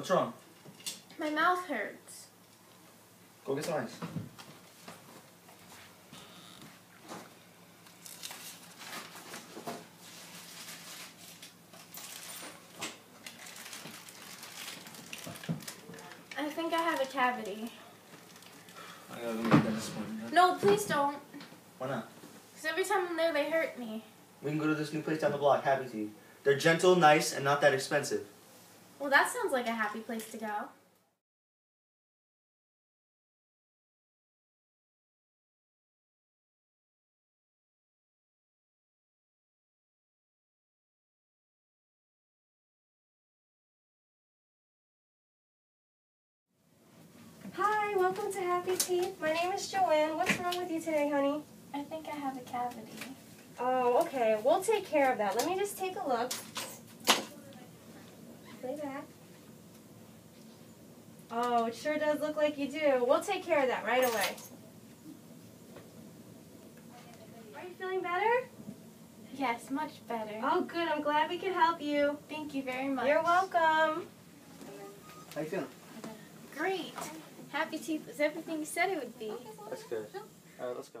What's wrong? My mouth hurts. Go get some ice. I think I have a cavity. I gotta go make that disappointment. No, please don't. Why not? Because every time I'm there, they hurt me. We can go to this new place down the block, Happy Teeth. They're gentle, nice, and not that expensive. Well, that sounds like a happy place to go. Hi, welcome to Happy Teeth. My name is Joanne. What's wrong with you today, honey? I think I have a cavity. Oh, okay. We'll take care of that. Let me just take a look. Lay back. Oh, it sure does look like you do. We'll take care of that right away. Are you feeling better? Yes, much better. Oh, good. I'm glad we could help you. Thank you very much. You're welcome. How you feeling? Great. Happy teeth was everything you said it would be. That's good. Alright, let's go.